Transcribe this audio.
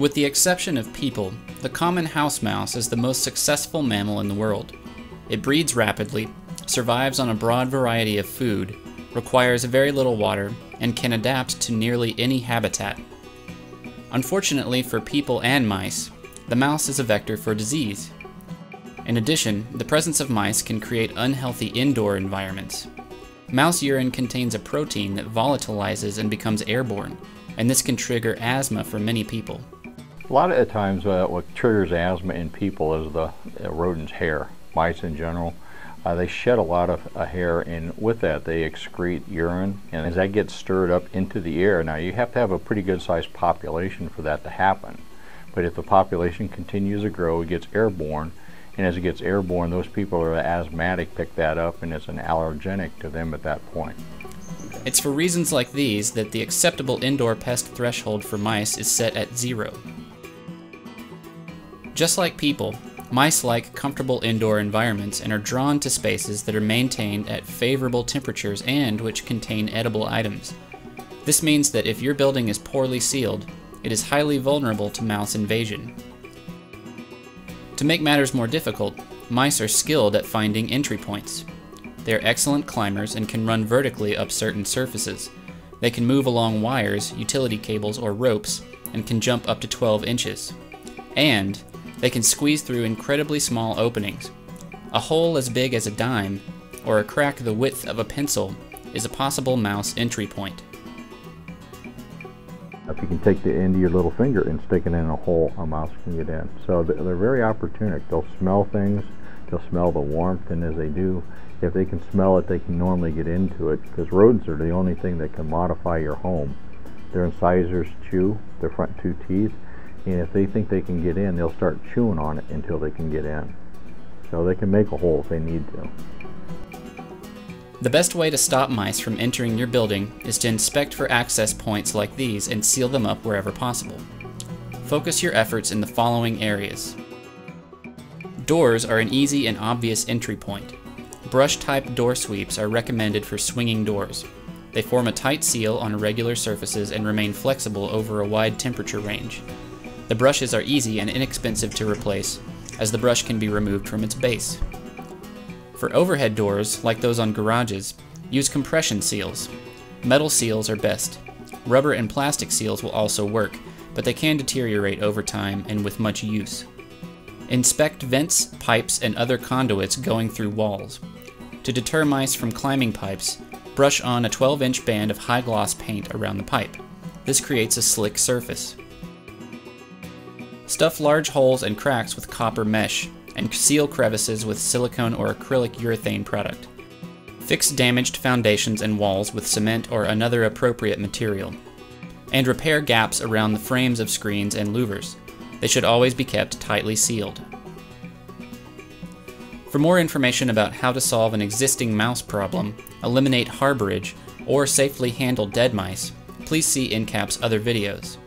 With the exception of people, the common house mouse is the most successful mammal in the world. It breeds rapidly, survives on a broad variety of food, requires very little water, and can adapt to nearly any habitat. Unfortunately for people and mice, the mouse is a vector for disease. In addition, the presence of mice can create unhealthy indoor environments. Mouse urine contains a protein that volatilizes and becomes airborne, and this can trigger asthma for many people. A lot of the times uh, what triggers asthma in people is the uh, rodent's hair, mice in general. Uh, they shed a lot of uh, hair and with that they excrete urine and as that gets stirred up into the air, now you have to have a pretty good sized population for that to happen. But if the population continues to grow, it gets airborne and as it gets airborne, those people who are asthmatic pick that up and it's an allergenic to them at that point. It's for reasons like these that the acceptable indoor pest threshold for mice is set at zero. Just like people, mice like comfortable indoor environments and are drawn to spaces that are maintained at favorable temperatures and which contain edible items. This means that if your building is poorly sealed, it is highly vulnerable to mouse invasion. To make matters more difficult, mice are skilled at finding entry points. They are excellent climbers and can run vertically up certain surfaces. They can move along wires, utility cables, or ropes, and can jump up to 12 inches. And they can squeeze through incredibly small openings. A hole as big as a dime, or a crack the width of a pencil, is a possible mouse entry point. If you can take the end of your little finger and stick it in a hole, a mouse can get in. So they're very opportunistic. They'll smell things, they'll smell the warmth, and as they do, if they can smell it, they can normally get into it because rodents are the only thing that can modify your home. Their incisors chew their front two teeth, and if they think they can get in, they'll start chewing on it until they can get in. So they can make a hole if they need to. The best way to stop mice from entering your building is to inspect for access points like these and seal them up wherever possible. Focus your efforts in the following areas. Doors are an easy and obvious entry point. Brush-type door sweeps are recommended for swinging doors. They form a tight seal on irregular surfaces and remain flexible over a wide temperature range. The brushes are easy and inexpensive to replace, as the brush can be removed from its base. For overhead doors, like those on garages, use compression seals. Metal seals are best. Rubber and plastic seals will also work, but they can deteriorate over time and with much use. Inspect vents, pipes, and other conduits going through walls. To deter mice from climbing pipes, brush on a 12 inch band of high gloss paint around the pipe. This creates a slick surface. Stuff large holes and cracks with copper mesh, and seal crevices with silicone or acrylic urethane product. Fix damaged foundations and walls with cement or another appropriate material. And repair gaps around the frames of screens and louvers. They should always be kept tightly sealed. For more information about how to solve an existing mouse problem, eliminate harborage, or safely handle dead mice, please see NCAP's other videos.